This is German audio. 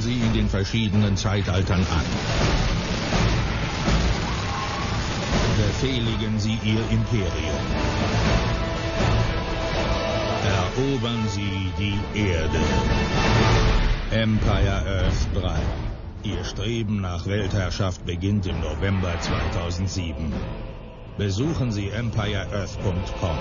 Sie in den verschiedenen Zeitaltern an. Befehligen Sie Ihr Imperium. Erobern Sie die Erde. Empire Earth 3. Ihr Streben nach Weltherrschaft beginnt im November 2007. Besuchen Sie empireearth.com.